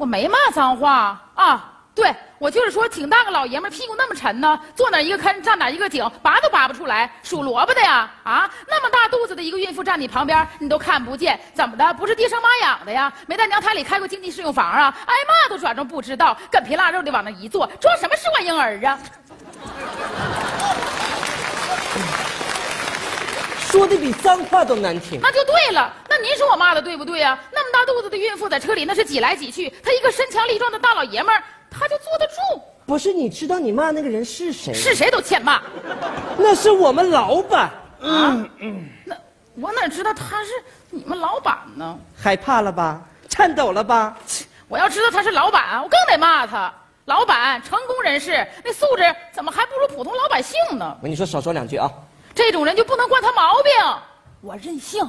我没骂脏话啊。对，我就是说，挺大个老爷们儿，屁股那么沉呢，坐哪一个坑，站哪一个井，拔都拔不出来，数萝卜的呀！啊，那么大肚子的一个孕妇站你旁边，你都看不见，怎么的？不是爹生妈养的呀？没在娘胎里开过经济适用房啊？挨骂都假装作不知道，梗皮腊肉的往那一坐，装什么试管婴儿啊？说的比脏话都难听。那就对了，那您说我骂的对不对呀？那么大肚子的孕妇在车里那是挤来挤去，他一个身强力壮的大老爷们儿，他就坐得住。不是，你知道你骂那个人是谁？是谁都欠骂。那是我们老板。嗯嗯，那我哪知道他是你们老板呢？害怕了吧？颤抖了吧？我要知道他是老板，我更得骂他。老板，成功人士，那素质怎么还不如普通老百姓呢？我跟你说，少说两句啊。这种人就不能惯他毛病。我任性。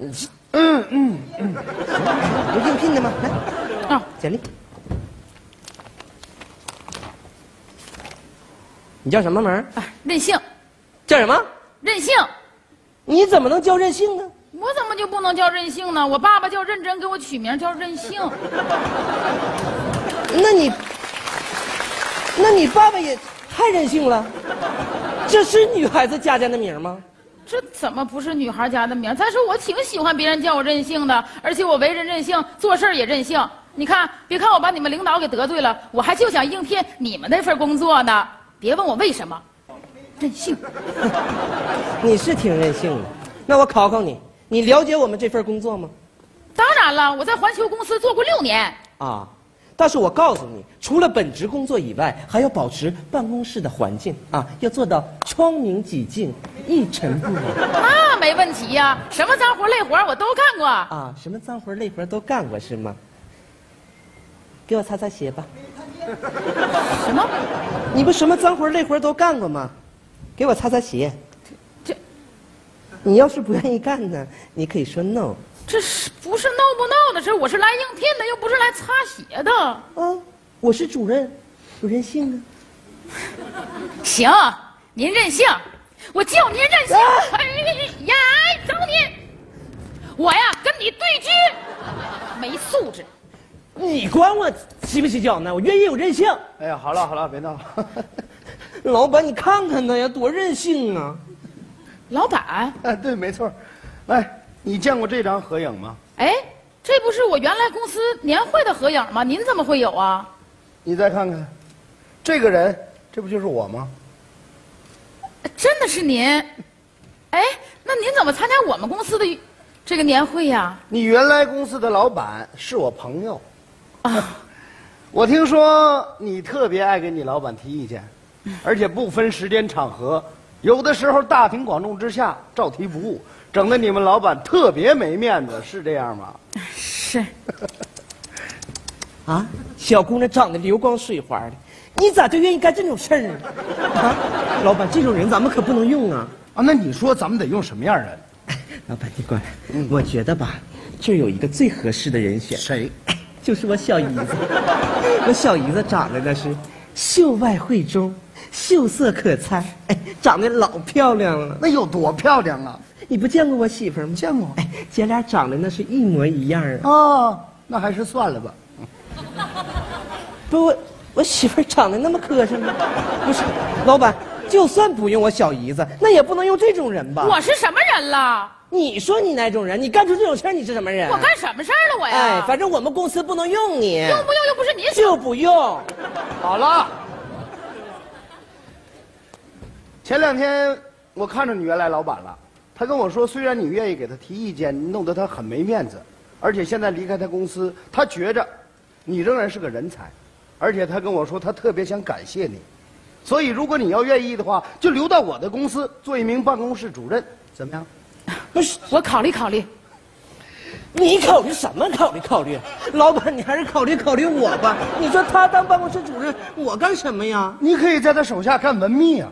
嗯嗯嗯嗯。我应聘的吗？来，啊，简历。你叫什么名？啊？任性。叫什么？任性。你怎么能叫任性呢？我怎么就不能叫任性呢？我爸爸叫认真，给我取名叫任性。那你，那你爸爸也太任性了。这是女孩子家家的名吗？这怎么不是女孩家的名？再说我挺喜欢别人叫我任性的，而且我为人任性，做事也任性。你看，别看我把你们领导给得罪了，我还就想应聘你们那份工作呢。别问我为什么，任性。你是挺任性的，那我考考你，你了解我们这份工作吗？当然了，我在环球公司做过六年。啊，但是我告诉你，除了本职工作以外，还要保持办公室的环境啊，要做到窗明几净、一尘不染。那没问题呀，什么脏活累活我都干过。啊，什么脏活累活都干过是吗？给我擦擦鞋吧。什么？你不什么脏活累活都干过吗？给我擦擦鞋。这，你要是不愿意干呢，你可以说 no。这是不是 no 不 no 的事？我是来应聘的，又不是来擦鞋的。啊，我是主任，有任性啊。行，您任性，我叫您任性。哎呀，找你，我呀跟你对狙，没素质。你管我洗不洗脚呢？我愿意有任性。哎呀，好了好了，别闹。老板，你看看他呀，多任性啊！老板，哎，对，没错。来，你见过这张合影吗？哎，这不是我原来公司年会的合影吗？您怎么会有啊？你再看看，这个人，这不就是我吗？真的是您？哎，那您怎么参加我们公司的这个年会呀？你原来公司的老板是我朋友。啊，我听说你特别爱给你老板提意见，而且不分时间场合，有的时候大庭广众之下照提不误，整的你们老板特别没面子，是这样吗？是。啊，小姑娘长得流光水滑的，你咋就愿意干这种事儿呢？啊，老板，这种人咱们可不能用啊！啊，那你说咱们得用什么样人？老板，你过来，我觉得吧，这有一个最合适的人选。谁？就是我小姨子，我小姨子长得那是秀外慧中，秀色可餐，哎，长得老漂亮了。那有多漂亮啊？你不见过我媳妇吗？见过。哎，姐俩长得那是一模一样啊。哦，那还是算了吧。不，我我媳妇长得那么磕碜吗？不是，老板，就算不用我小姨子，那也不能用这种人吧？我是什么人了？你说你哪种人？你干出这种事儿，你是什么人？我干什么事儿了我呀？哎，反正我们公司不能用你。用不用又不是你就不用。好了。前两天我看着你原来老板了，他跟我说，虽然你愿意给他提意见，弄得他很没面子，而且现在离开他公司，他觉着你仍然是个人才，而且他跟我说他特别想感谢你，所以如果你要愿意的话，就留到我的公司做一名办公室主任，怎么样？不是，我考虑考虑。你考虑什么？考虑考虑。老板，你还是考虑考虑我吧。你说他当办公室主任，我干什么呀？你可以在他手下干文秘啊。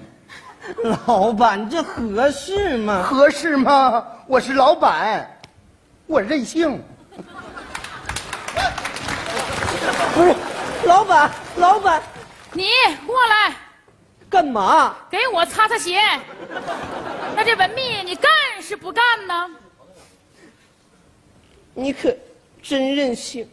老板，这合适吗？合适吗？我是老板，我任性。不是，老板，老板，你过来。干嘛？给我擦擦鞋。那这文秘你干是不干呢？你可真任性。